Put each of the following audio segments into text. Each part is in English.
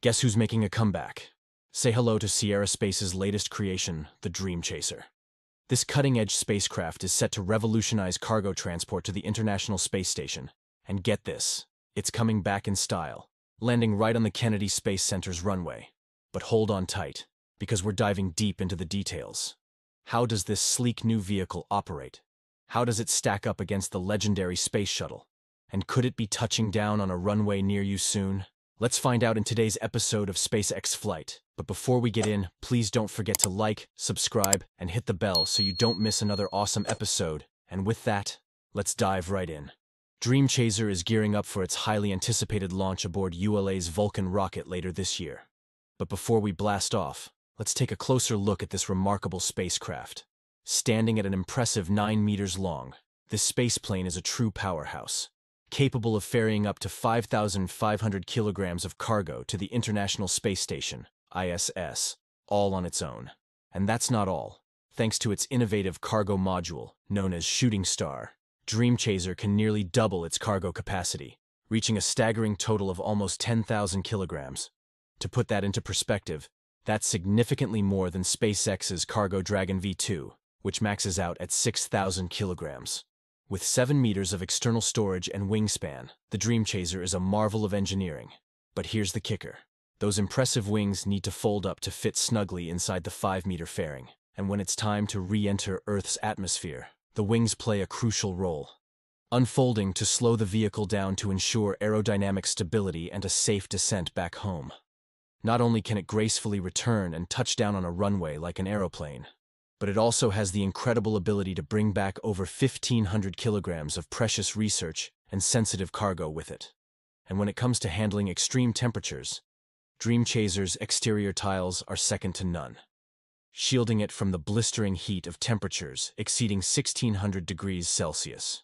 Guess who's making a comeback? Say hello to Sierra Space's latest creation, the Dream Chaser. This cutting-edge spacecraft is set to revolutionize cargo transport to the International Space Station. And get this, it's coming back in style, landing right on the Kennedy Space Center's runway. But hold on tight, because we're diving deep into the details. How does this sleek new vehicle operate? How does it stack up against the legendary space shuttle? And could it be touching down on a runway near you soon? Let's find out in today's episode of SpaceX Flight. But before we get in, please don't forget to like, subscribe, and hit the bell so you don't miss another awesome episode. And with that, let's dive right in. Dream Chaser is gearing up for its highly anticipated launch aboard ULA's Vulcan rocket later this year. But before we blast off, let's take a closer look at this remarkable spacecraft. Standing at an impressive 9 meters long, this spaceplane is a true powerhouse, capable of ferrying up to 5,500 kilograms of cargo to the International Space Station, ISS, all on its own. And that's not all. Thanks to its innovative cargo module, known as Shooting Star, Dream Chaser can nearly double its cargo capacity, reaching a staggering total of almost 10,000 kilograms. To put that into perspective, that's significantly more than SpaceX's Cargo Dragon V2, which maxes out at 6,000 kilograms. With 7 meters of external storage and wingspan, the Dream Chaser is a marvel of engineering. But here's the kicker. Those impressive wings need to fold up to fit snugly inside the 5-meter fairing, and when it's time to re-enter Earth's atmosphere, the wings play a crucial role. Unfolding to slow the vehicle down to ensure aerodynamic stability and a safe descent back home. Not only can it gracefully return and touch down on a runway like an aeroplane, but it also has the incredible ability to bring back over 1,500 kilograms of precious research and sensitive cargo with it. And when it comes to handling extreme temperatures, Dream Chaser's exterior tiles are second to none, shielding it from the blistering heat of temperatures exceeding 1,600 degrees Celsius.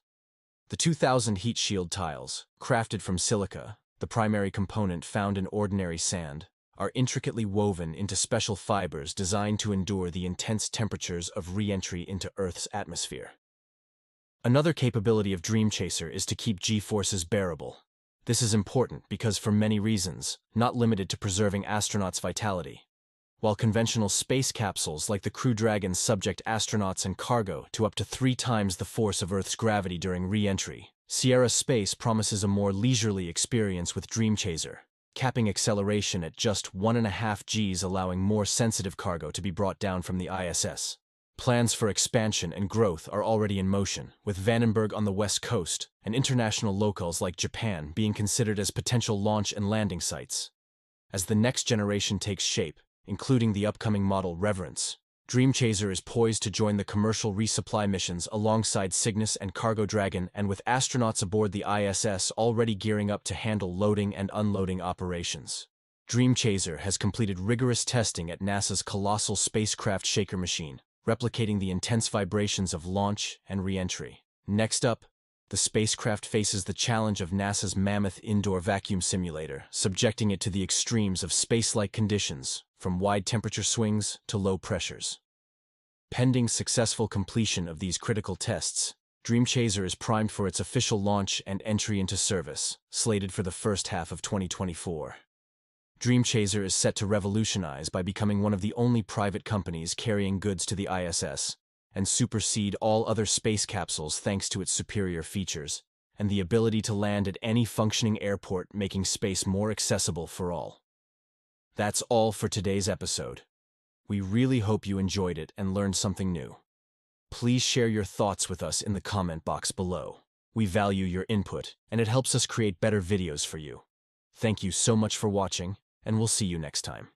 The 2000 heat shield tiles, crafted from silica, the primary component found in ordinary sand, are intricately woven into special fibers designed to endure the intense temperatures of re-entry into Earth's atmosphere. Another capability of Dream Chaser is to keep G-forces bearable. This is important because for many reasons, not limited to preserving astronauts' vitality. While conventional space capsules like the Crew Dragon subject astronauts and cargo to up to three times the force of Earth's gravity during re-entry, Sierra Space promises a more leisurely experience with Dream Chaser, capping acceleration at just 1.5 Gs allowing more sensitive cargo to be brought down from the ISS. Plans for expansion and growth are already in motion, with Vandenberg on the west coast and international locales like Japan being considered as potential launch and landing sites. As the next generation takes shape, including the upcoming model Reverence, Dream Chaser is poised to join the commercial resupply missions alongside Cygnus and Cargo Dragon and with astronauts aboard the ISS already gearing up to handle loading and unloading operations. Dream Chaser has completed rigorous testing at NASA's colossal spacecraft shaker machine, replicating the intense vibrations of launch and re-entry. Next up, the spacecraft faces the challenge of NASA's mammoth indoor vacuum simulator, subjecting it to the extremes of space-like conditions, from wide temperature swings to low pressures. Pending successful completion of these critical tests, Dream Chaser is primed for its official launch and entry into service, slated for the first half of 2024. Dream Chaser is set to revolutionize by becoming one of the only private companies carrying goods to the ISS and supersede all other space capsules thanks to its superior features and the ability to land at any functioning airport making space more accessible for all. That's all for today's episode. We really hope you enjoyed it and learned something new. Please share your thoughts with us in the comment box below. We value your input, and it helps us create better videos for you. Thank you so much for watching, and we'll see you next time.